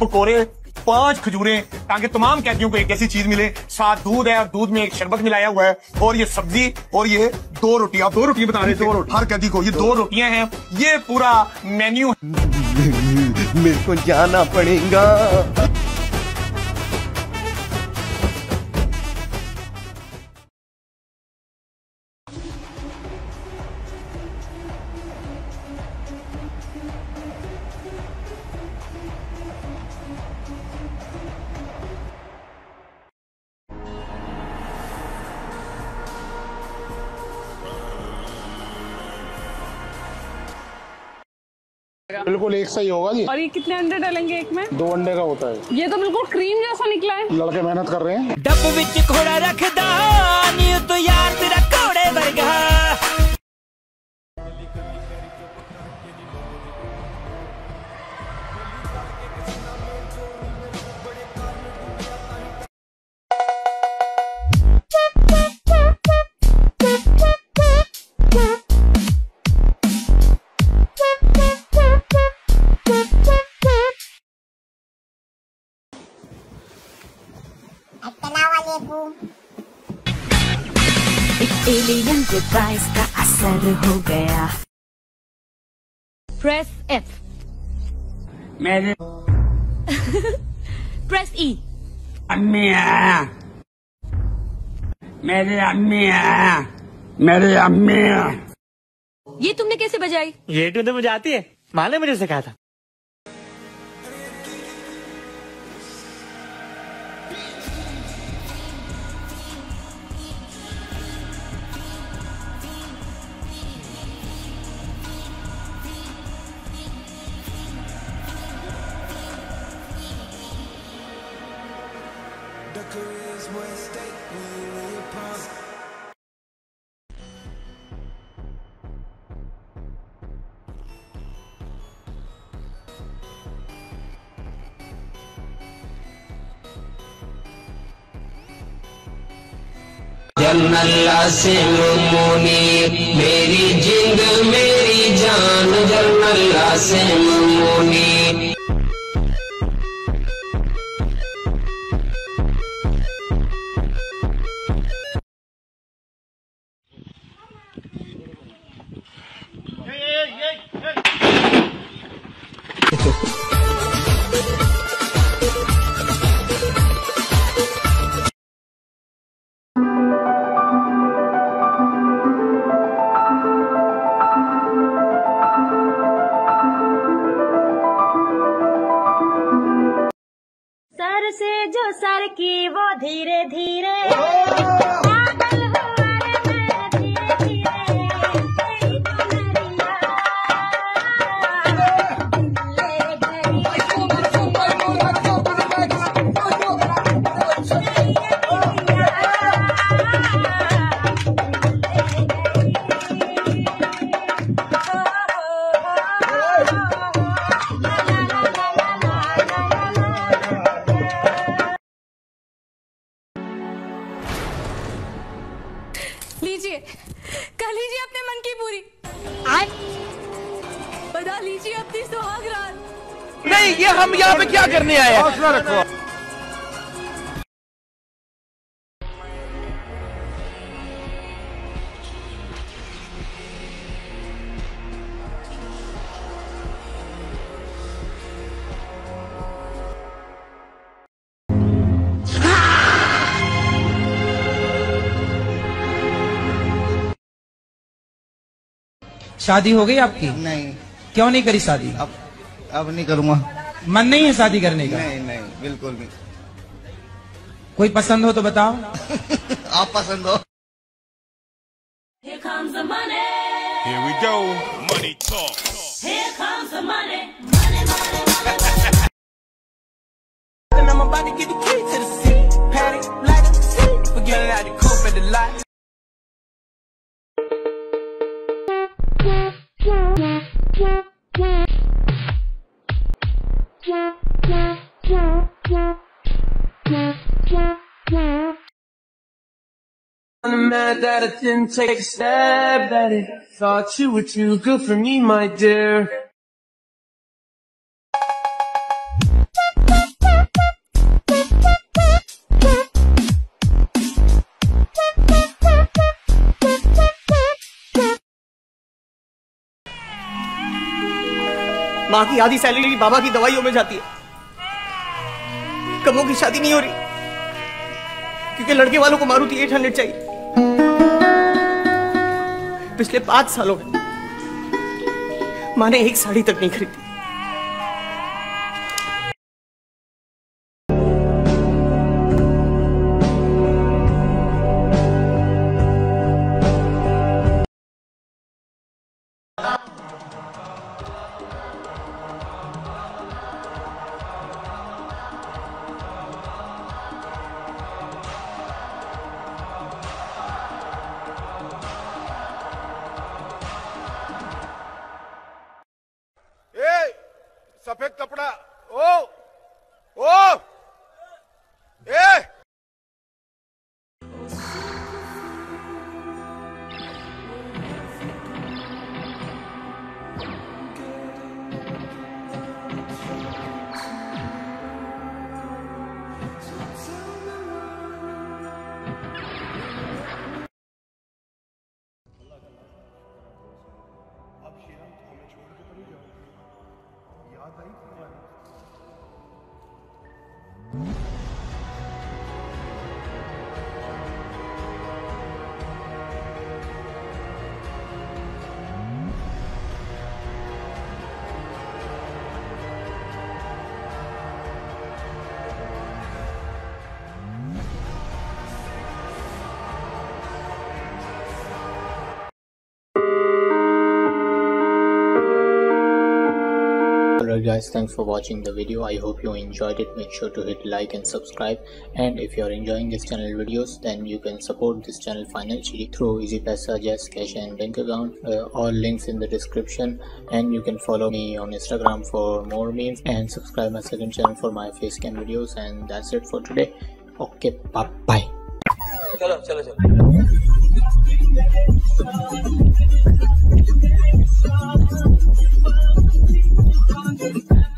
पकोड़े पाँच खजूरें ताकि तमाम कैदियों को एक ऐसी चीज़ मिले। साथ दूध है और दूध में एक शरबत मिलाया हुआ है। और ये सब्ज़ी और ये दो रोटी। आप दो रोटी बता रहे थे। हर कैदी को ये दो रोटियाँ हैं। ये पूरा मेन्यू मेरे को जाना पड़ेगा। बिल्कुल एक सही होगा जी। और ये कितने अंडे डालेंगे एक में? दो अंडे का होता है। ये तो बिल्कुल क्रीम जैसा निकला है। लड़के मेहनत कर रहे हैं। डब विच घोड़ा रखदा नी तो यार तेरा घोड़े बरगा एलियन पे प्राइस का असर हो गया। प्रेस एफ़ मेरे प्रेस ई e। अम्मी आया। मेरे अम्मी आया। मेरे अम्मी ये तुमने कैसे बजाई? ये तो मुझे आती है। माने मुझे सिखाया था। जन्नल्ला से मुनी मेरी जिंद मेरी जान जन्नल्ला से मुनी। सर की वो धीरे धीरे बता लीजिए अपनी सुहाग रात नहीं ये हम यहाँ पे क्या करने आए हैं? रखो। शादी हो गई आपकी? नहीं। क्यों नहीं करी शादी? अब अब नहीं करूँगा। मन नहीं है शादी करने का? नहीं नहीं बिल्कुल नहीं। कोई पसंद हो तो बताओ। आप पसंद हो। mad that I didn't take a stab at it. Thought you were too good for me, my dear. माँ की आधी सैलरी बाबा की दवाइयों में जाती है कमों की शादी नहीं हो रही क्योंकि लड़के वालों को मारू थी एट हंड्रेड चाहिए पिछले पाँच सालों में। माने एक साड़ी तक नहीं खरीदी। सफ़ेद कपड़ा। ओ! Guys, thanks for watching the video. I hope you enjoyed it. Make sure to hit like and subscribe. And if you are enjoying this channel videos, then you can support this channel financially through Easy Pesa, Jazz Cash and bank account. Uh, all links in the description. And you can follow me on Instagram for more memes and subscribe my second channel for my face cam videos. And that's it for today. Okay, bye bye. Thank you.